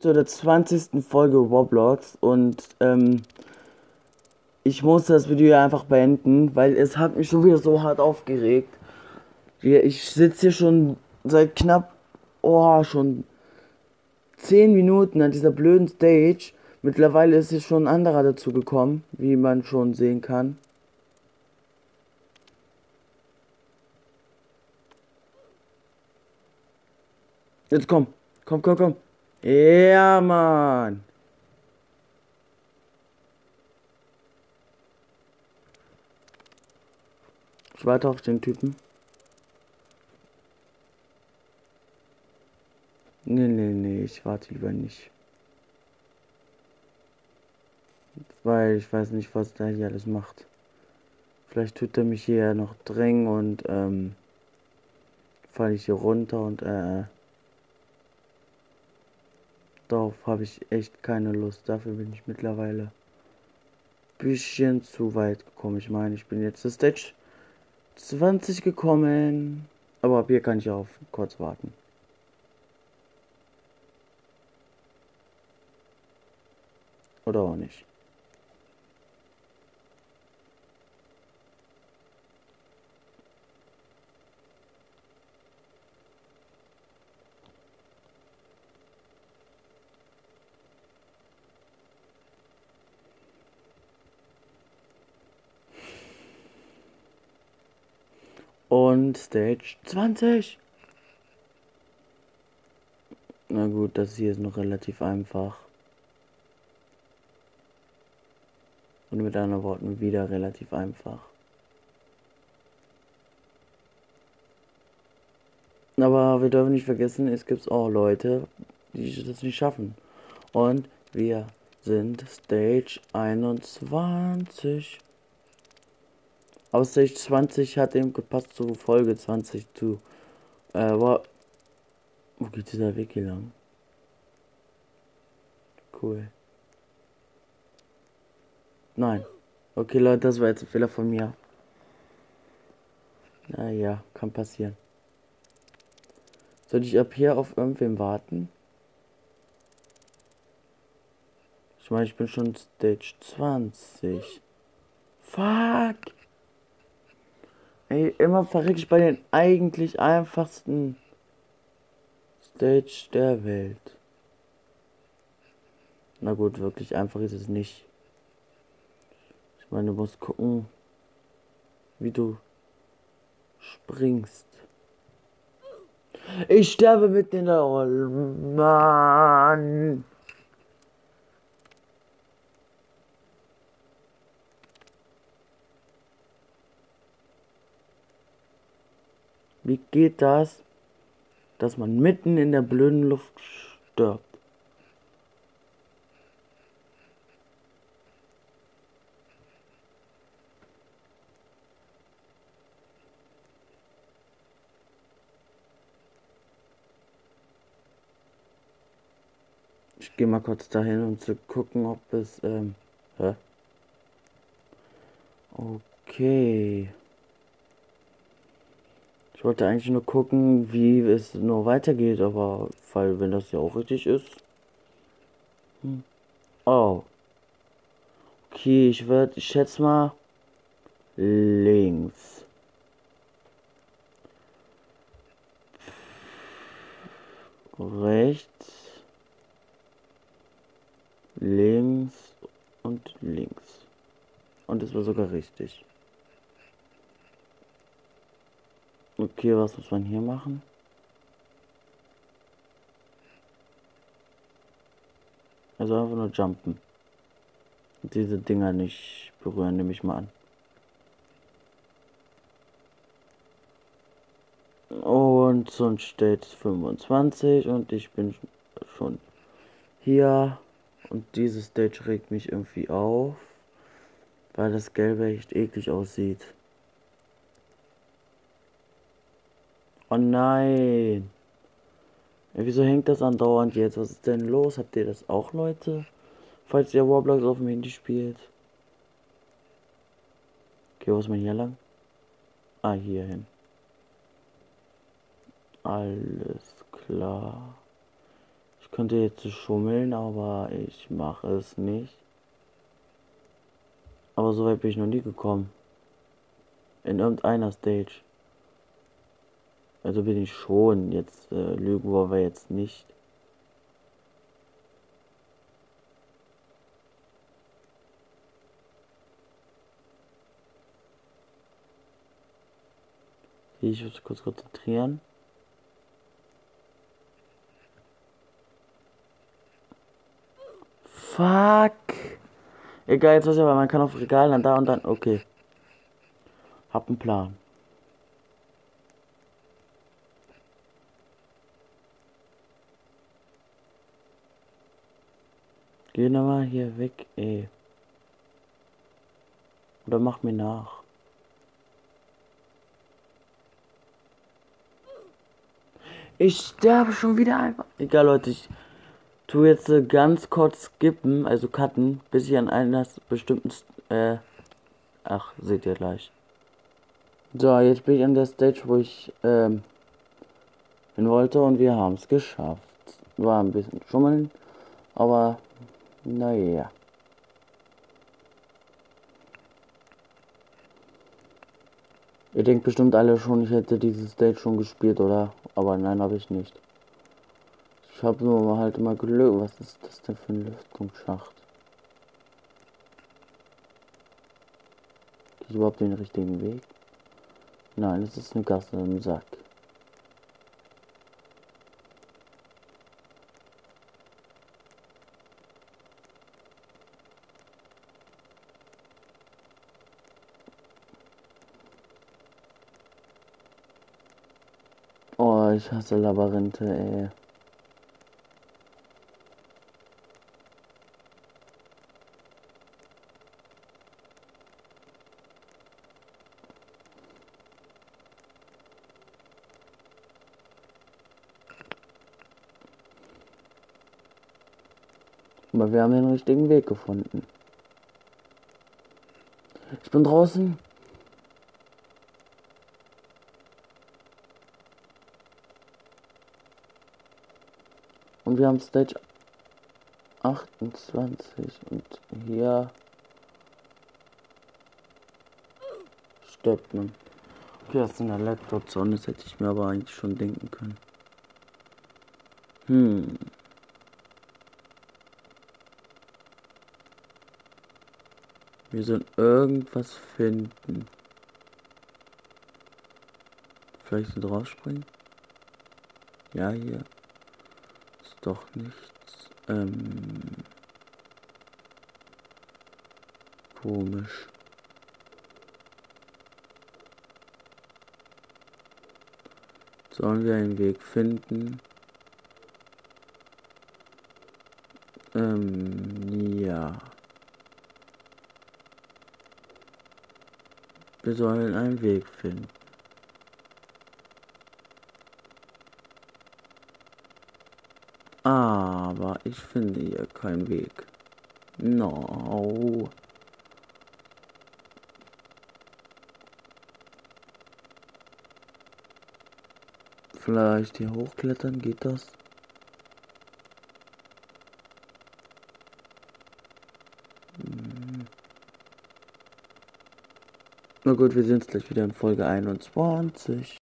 zu der 20. Folge Roblox und ähm, ich muss das Video einfach beenden, weil es hat mich schon wieder so hart aufgeregt. Ich sitze hier schon seit knapp, oh, schon 10 Minuten an dieser blöden Stage. Mittlerweile ist hier schon ein anderer dazu gekommen, wie man schon sehen kann. Jetzt komm, komm, komm, komm. Ja, Mann. Ich warte auf den Typen. Nee, nee, nee, ich warte lieber nicht. Weil ich weiß nicht, was der hier alles macht. Vielleicht tut er mich hier noch drängen und ähm, falle ich hier runter und äh, darauf habe ich echt keine Lust. Dafür bin ich mittlerweile bisschen zu weit gekommen. Ich meine, ich bin jetzt das Stage 20 gekommen. Aber ab hier kann ich auf kurz warten. Oder auch nicht. Und Stage 20. Na gut, das hier ist noch relativ einfach. Und mit anderen Worten wieder relativ einfach. Aber wir dürfen nicht vergessen, es gibt auch Leute, die das nicht schaffen. Und wir sind Stage 21. Stage 20 hat eben gepasst zu Folge 20 zu. Äh, war. Wo geht dieser Weg hier lang? Cool. Nein. Okay, Leute, das war jetzt ein Fehler von mir. Naja, kann passieren. Soll ich ab hier auf irgendwen warten? Ich meine, ich bin schon Stage 20. Fuck! Ey, immer verreck ich bei den eigentlich einfachsten Stage der Welt. Na gut, wirklich einfach ist es nicht. Ich meine, du musst gucken, wie du springst. Ich sterbe mit den Rollen. Mann. Wie geht das, dass man mitten in der blöden Luft stirbt? Ich gehe mal kurz dahin, um zu gucken, ob es, ähm, hä? Okay. Ich wollte eigentlich nur gucken, wie es nur weitergeht, aber weil wenn das ja auch richtig ist. Hm. Oh. Okay, ich werde, ich schätze mal links. Rechts. Links und links. Und es war sogar richtig. Okay, was muss man hier machen? Also einfach nur jumpen. Diese Dinger nicht berühren, nehme ich mal an. Und sonst steht 25 und ich bin schon hier. Und dieses Stage regt mich irgendwie auf, weil das Gelbe echt eklig aussieht. Oh nein. Wieso hängt das andauernd jetzt? Was ist denn los? Habt ihr das auch, Leute? Falls ihr Roblox auf dem Handy spielt. Okay, wo ist man hier lang? Ah, hier hin. Alles klar. Ich Ich könnte jetzt schummeln, aber ich mache es nicht. Aber so weit bin ich noch nie gekommen. In irgendeiner Stage. Also bin ich schon. Jetzt äh, lügen wir jetzt nicht. Ich muss kurz konzentrieren. Fuck. Egal, jetzt weiß ich aber, man kann auf Regal dann da und dann. Okay. Hab einen Plan. Geh mal hier weg, ey. Oder mach mir nach. Ich sterbe schon wieder einfach. Egal, Leute, ich tu jetzt ganz kurz skippen, also cutten, bis ich an einer bestimmten, äh, ach, seht ihr gleich. So, jetzt bin ich an der Stage, wo ich, ähm, hin wollte und wir haben es geschafft. War ein bisschen schummeln, aber, naja. Ihr denkt bestimmt alle schon, ich hätte diese Stage schon gespielt, oder? Aber nein, habe ich nicht. Ich habe nur halt immer Glück. Was ist das denn für ein Lüftungsschacht? Ich überhaupt den richtigen Weg? Nein, es ist eine Gasse im Sack. Ich hasse Labyrinthe, ey. Aber wir haben den richtigen Weg gefunden. Ich bin draußen. Und wir haben Stage 28 und hier stirbt man. Okay, das ist in der Laptop-Zone, das hätte ich mir aber eigentlich schon denken können. Hm. Wir sollen irgendwas finden. Vielleicht so draufspringen? Ja, hier doch nichts. Ähm, komisch. Sollen wir einen Weg finden? Ähm, ja. Wir sollen einen Weg finden. Aber ich finde hier keinen Weg. No. Vielleicht hier hochklettern, geht das? Hm. Na gut, wir sind gleich wieder in Folge 21.